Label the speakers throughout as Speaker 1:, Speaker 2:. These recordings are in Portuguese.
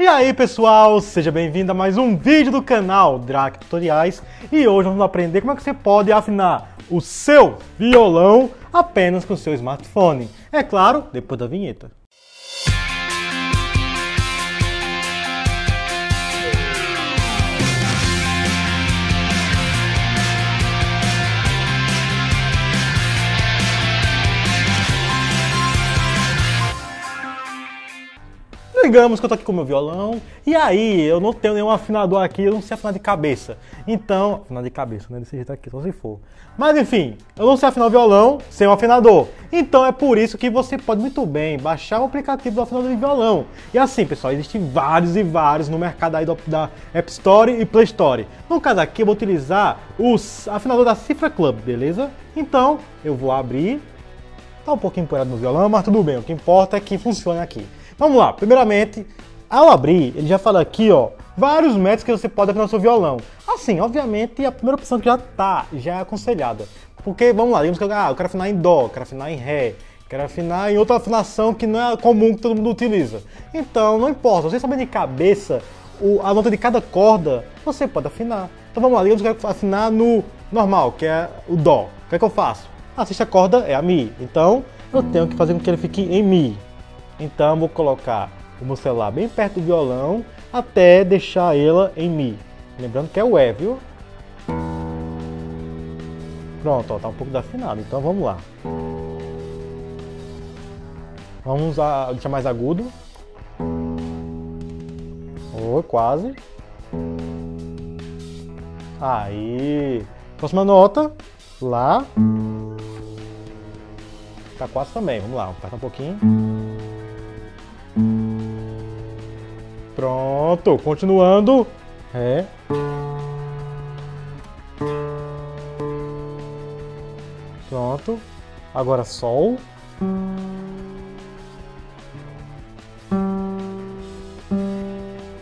Speaker 1: E aí pessoal, seja bem-vindo a mais um vídeo do canal Drac Tutoriais e hoje vamos aprender como é que você pode afinar o seu violão apenas com o seu smartphone. É claro, depois da vinheta. Digamos que eu tô aqui com meu violão e aí eu não tenho nenhum afinador aqui, eu não sei afinar de cabeça. Então, afinar de cabeça, né? Desse jeito aqui, só se for. Mas enfim, eu não sei afinar o violão sem um afinador. Então é por isso que você pode muito bem baixar o aplicativo do afinador de violão. E assim, pessoal, existem vários e vários no mercado aí da App Store e Play Store. No caso aqui, eu vou utilizar o afinador da Cifra Club, beleza? Então, eu vou abrir. Tá um pouquinho empoeirado no violão, mas tudo bem. O que importa é que funcione aqui. Vamos lá, primeiramente, ao abrir, ele já fala aqui, ó, vários métodos que você pode afinar o seu violão. Assim, obviamente, a primeira opção que já tá, já é aconselhada. Porque, vamos lá, digamos que ah, eu quero afinar em Dó, quero afinar em Ré, quero afinar em outra afinação que não é comum que todo mundo utiliza. Então, não importa, você saber de cabeça a nota de cada corda, você pode afinar. Então vamos lá, digamos que eu quero afinar no normal, que é o Dó. O que é que eu faço? A sexta corda é a Mi. Então, eu tenho que fazer com que ele fique em Mi. Então vou colocar o meu celular bem perto do violão até deixar ela em Mi. Lembrando que é o E, viu? Pronto, ó, tá um pouco desafinado, então vamos lá. Vamos a, deixar mais agudo. Oh, quase. Aí. Próxima nota. Lá. Tá quase também. Vamos lá, aperta um pouquinho. Pronto, continuando. Ré. Pronto. Agora Sol.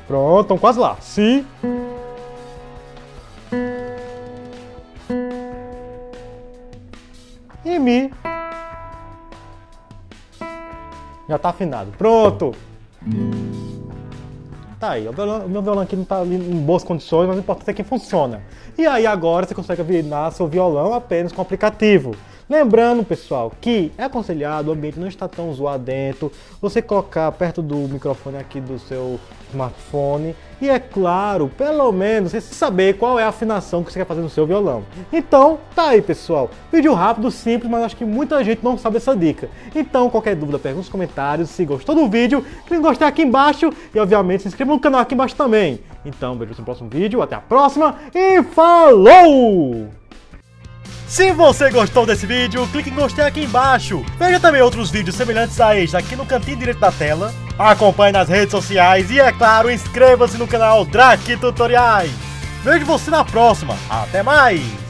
Speaker 1: Pronto, estão quase lá. Si. E Mi. Já tá afinado. Pronto. Tá aí, o, violão, o meu violão aqui não tá em boas condições, mas o importante é que funciona. E aí agora você consegue afinar seu violão apenas com o aplicativo. Lembrando, pessoal, que é aconselhado, o ambiente não está tão zoadento, você colocar perto do microfone aqui do seu smartphone e, é claro, pelo menos você saber qual é a afinação que você quer fazer no seu violão. Então, tá aí, pessoal. Vídeo rápido, simples, mas acho que muita gente não sabe essa dica. Então, qualquer dúvida, pergunte nos comentários. Se gostou do vídeo, clique em gostei aqui embaixo e, obviamente, se inscreva no canal aqui embaixo também. Então, vejo no próximo vídeo, até a próxima e falou! Se você gostou desse vídeo, clique em gostei aqui embaixo. Veja também outros vídeos semelhantes a este aqui no cantinho direito da tela. Acompanhe nas redes sociais e, é claro, inscreva-se no canal Drake Tutoriais. Vejo você na próxima. Até mais!